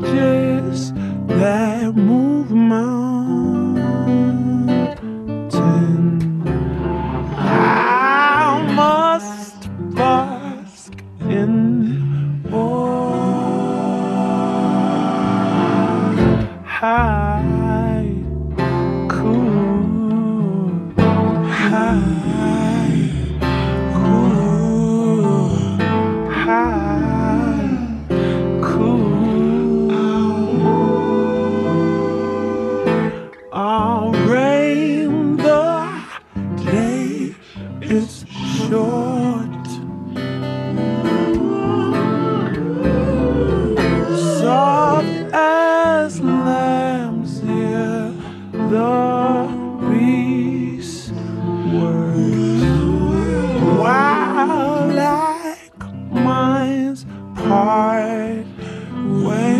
messages that move. I must bask in awe. Rain the day is short. Soft as lambs hear the breeze words. While like minds part ways.